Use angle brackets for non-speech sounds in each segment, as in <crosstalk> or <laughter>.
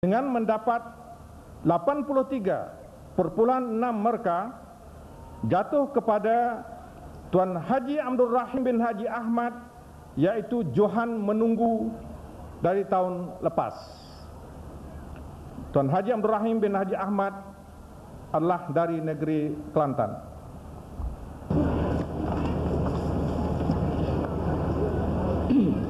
dengan mendapat 83.6 merka jatuh kepada Tuan Haji Abdul Rahim bin Haji Ahmad yaitu Johan menunggu dari tahun lepas. Tuan Haji Abdul Rahim bin Haji Ahmad adalah dari negeri Kelantan. <clears throat>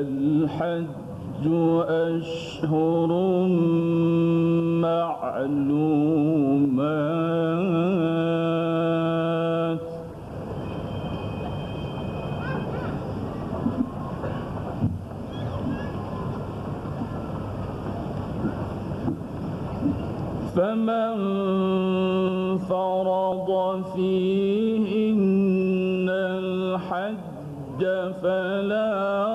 الحج أشهر معلومات. فمن فرض فيهن الحج فلا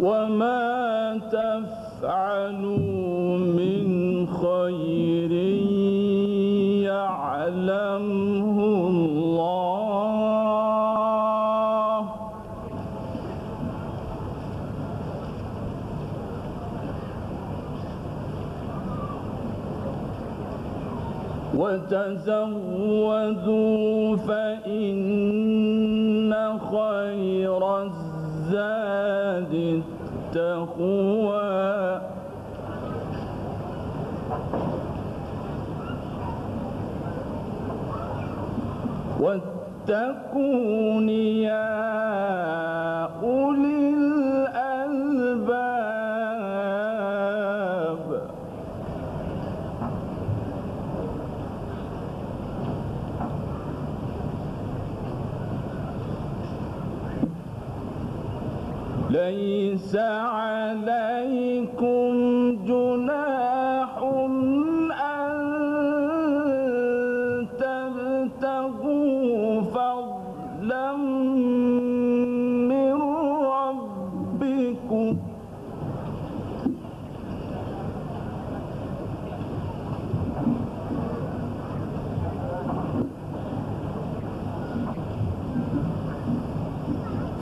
وما تفعلوا من خير وتزودوا فإن خير الزاد التقوى. واتقون يا أولي ليس عليكم جناح أن تبتغوا فضلا من ربكم.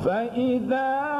فإذا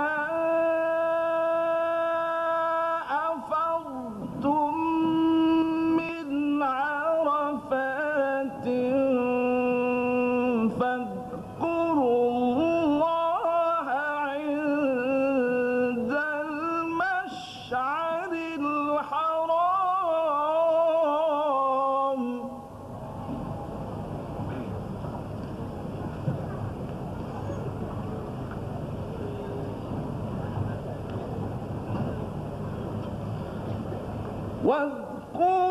واذكر